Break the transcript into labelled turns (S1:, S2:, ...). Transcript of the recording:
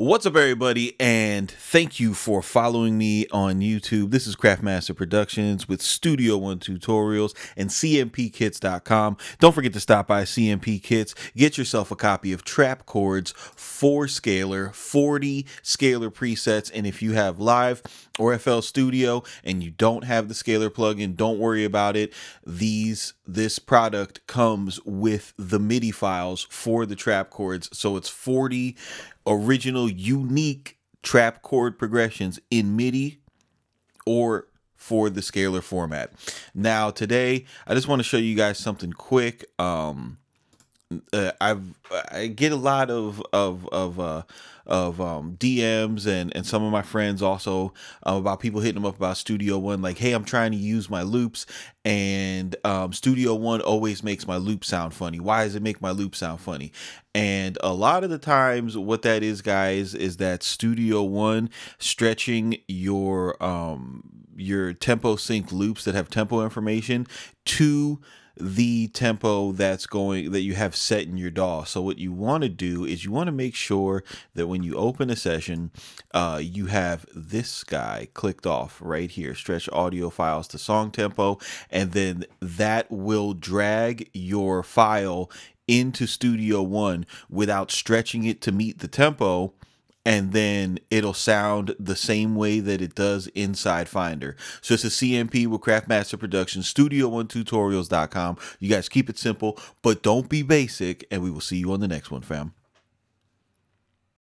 S1: What's up, everybody, and thank you for following me on YouTube. This is Craftmaster Productions with Studio One Tutorials and CMPKits.com. Don't forget to stop by CMP Kits. Get yourself a copy of Trap Chords, four Scaler, 40 Scaler presets, and if you have Live or FL Studio and you don't have the Scaler plugin, don't worry about it. These this product comes with the MIDI files for the trap chords, so it's 40 original unique trap chord progressions in MIDI or for the Scaler format. Now today I just want to show you guys something quick. Um uh, I've I get a lot of of of uh, of um, DMs and and some of my friends also uh, about people hitting them up about Studio One, like, hey, I'm trying to use my loops, and um, Studio One always makes my loop sound funny. Why does it make my loop sound funny? And a lot of the times, what that is, guys, is that Studio One stretching your um your tempo sync loops that have tempo information to the tempo that's going that you have set in your DAW. So what you want to do is you want to make sure that when you open a session, uh, you have this guy clicked off right here, stretch audio files to song tempo, and then that will drag your file into Studio One without stretching it to meet the tempo and then it'll sound the same way that it does inside Finder. So it's a CMP with Craftmaster Productions, Studio1Tutorials.com. You guys keep it simple, but don't be basic, and we will see you on the next one, fam.